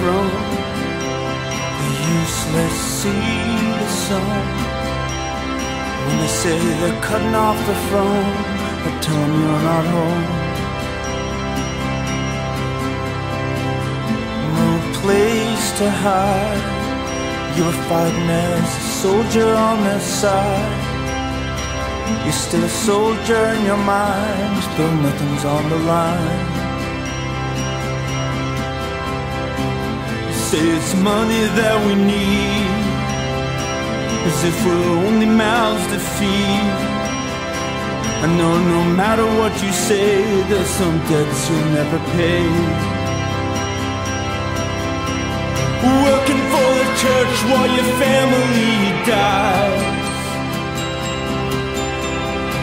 The useless see the sun. When they say they're cutting off the throne, I tell them you're not home. No place to hide. You're fighting as a soldier on their side. You're still a soldier in your mind, though nothing's on the line. Say it's money that we need, as if we're only mouths to feed. I know no matter what you say, there's some debts you'll never pay. Working for the church while your family dies.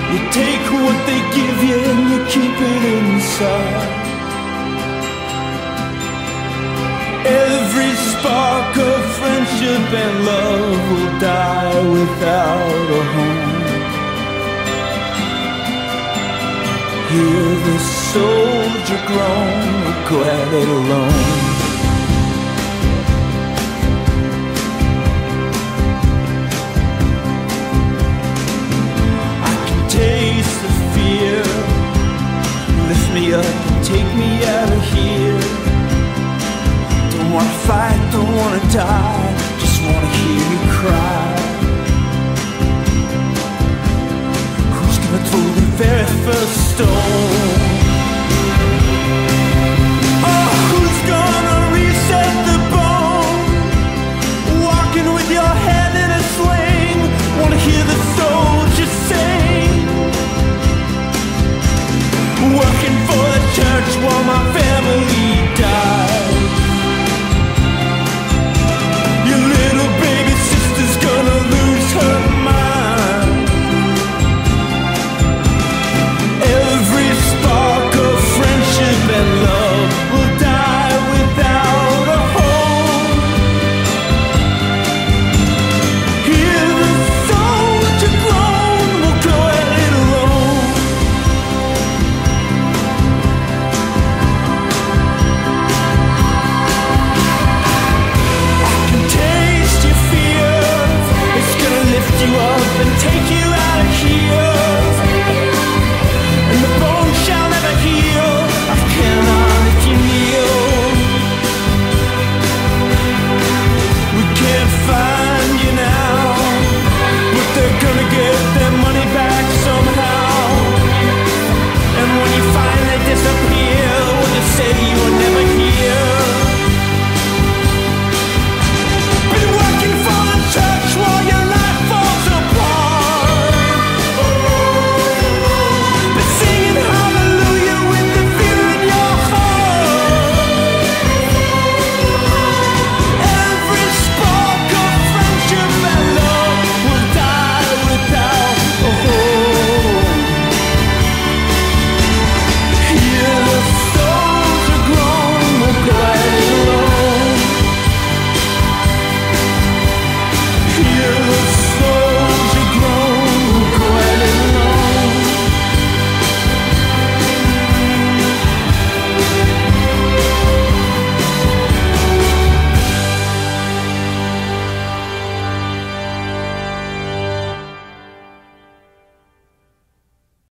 You take what they give you and you keep it inside. Without a home. Hear the soldier groan, glad it alone. I can taste the fear. Lift me up and take me out of here. Don't wanna fight, don't wanna die, threw the very first stone.